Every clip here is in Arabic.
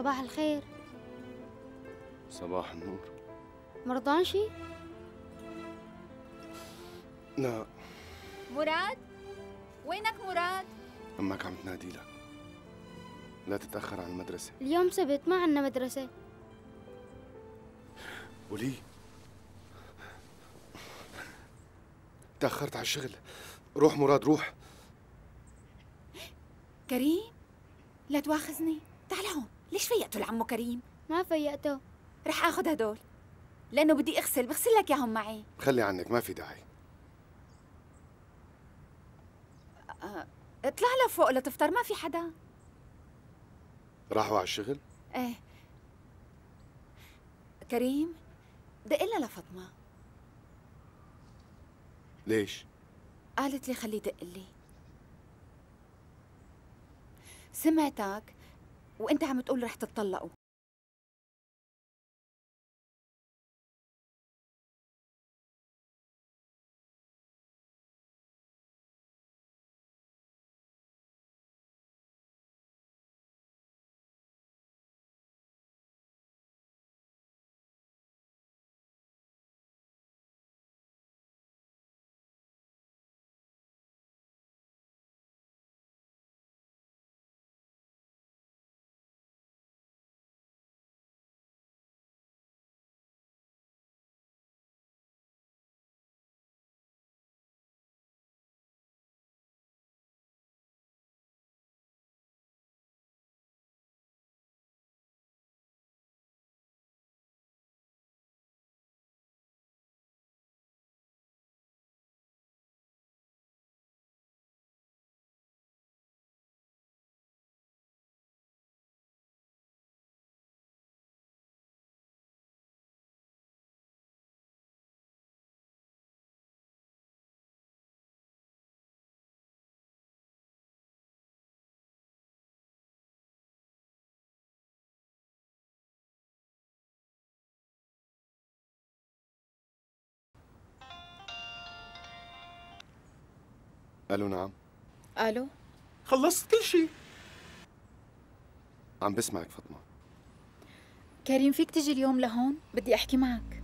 صباح الخير. صباح النور. مرضان شي؟ لا. مراد؟ وينك مراد؟ أمك عم تنادي لك. لا تتأخر عن المدرسة. اليوم سبت ما عنا مدرسة. ولي. تأخرت على الشغل. روح مراد روح. كريم لا تواخذني. تعال هون. ليش فيقته لعمو كريم؟ ما فيقته رح اخذ هدول لأنه بدي أغسل بغسل لك إياهم معي. خلي عنك ما في داعي. اطلع لفوق لتفطر ما في حدا. راحوا على الشغل؟ إيه. كريم دق لها لفاطمة. ليش؟ قالت لي خليه يدق لي. سمعتك. وانت عم تقول رح تتطلقوا. قالوا نعم. ألو. خلصت كل شيء. عم بسمعك فاطمة. كريم فيك تجي اليوم لهون؟ بدي أحكي معك.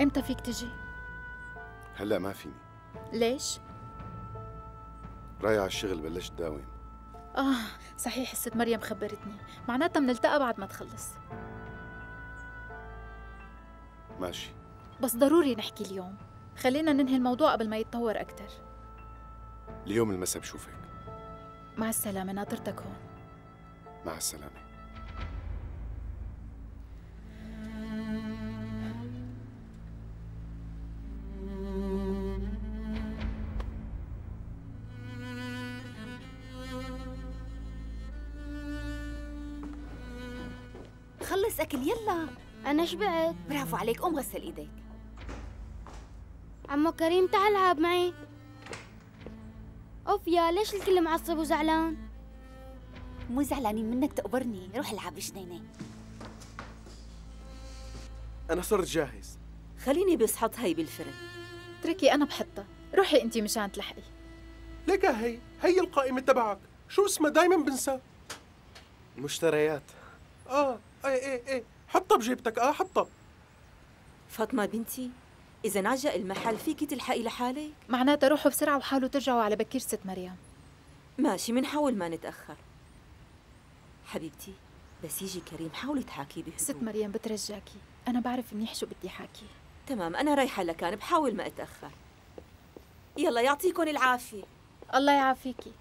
إمتى فيك تجي؟ هلأ ما فيني. ليش؟ رايح على الشغل بلشت داوم. آه صحيح الست مريم خبرتني. معناتها بنلتقى بعد ما تخلص. ماشي. بس ضروري نحكي اليوم. خلينا ننهي الموضوع قبل ما يتطور أكتر. اليوم المساء بشوفك. مع السلامة ناطرتك هون. مع السلامة. خلص أكل يلا. أنا شبعت. برافو عليك قوم غسل إيديك. عمو كريم تعال العب معي. أوف يا ليش الكل معصب وزعلان؟ مو زعلانين منك تقبرني. روح العب بجنينة أنا صرت جاهز. خليني بس حط هي بالفرن. اتركي أنا بحطها. روحي أنت مشان تلحقي. لك هي. هي القائمة تبعك. شو اسمها؟ دايما بنسى. مشتريات. آه إيه إيه إيه. حطها بجيبتك. آه حطها. فاطمة بنتي إذا نعجق المحل فيكي تلحقي لحالك؟ معناتها روحوا بسرعة وحاولوا ترجعوا على بكير ست مريم. ماشي منحاول ما نتأخر. حبيبتي بس يجي كريم حاولي تحاكيه بهدوء. ست مريم بترجاكي أنا بعرف منيح شو بدي حاكي تمام أنا رايحة لكان بحاول ما أتأخر. يلا يعطيكم العافية. الله يعافيكي.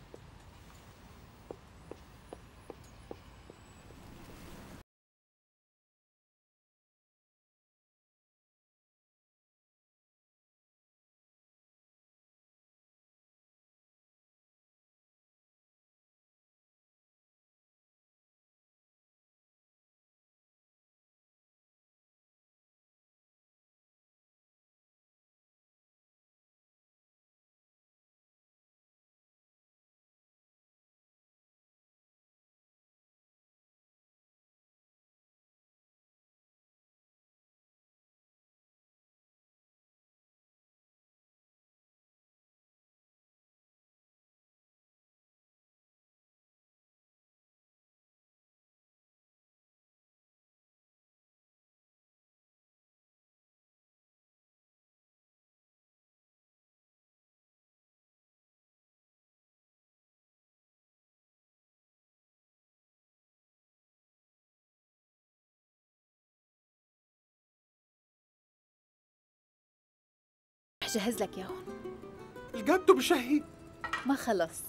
رح جهز لك اياهم الجاتو بشهي ما خلص.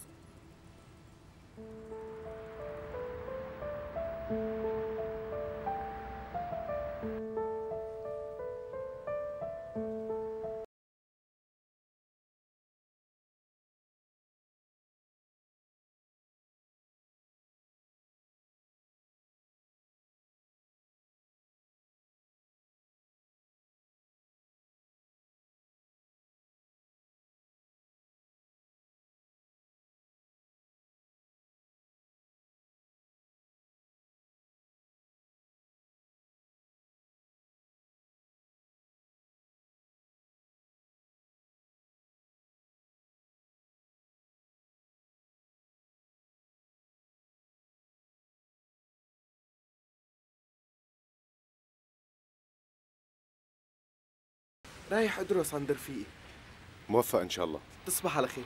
رايح ادرس عند رفيقي موفق إن شاء الله. تصبح على خير.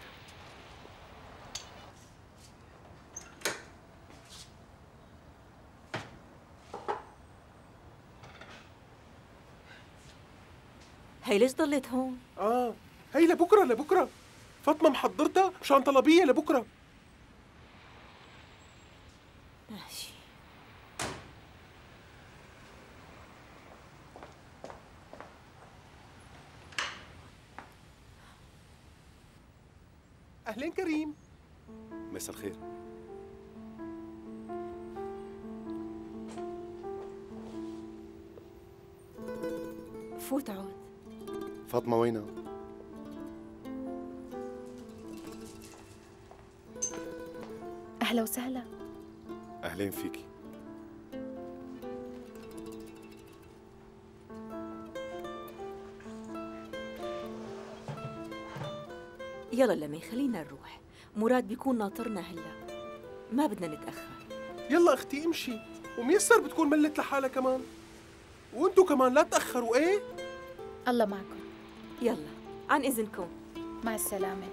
هي ليش ضليت هون؟ آه هي لبكرة لبكرة. فاطمة محضرتها مشان طلبية لبكرة. أهلين كريم. مساء الخير. فوت عود. فاطمة وينها أهلا وسهلا. أهلين فيكي. يلا لمي خلينا نروح. مراد بيكون ناطرنا هلا. ما بدنا نتأخر. يلا أختي امشي. وميسر بتكون ملت لحالها كمان. وانتو كمان لا تأخروا إيه؟ الله معكم. يلا عن إذنكم. مع السلامة.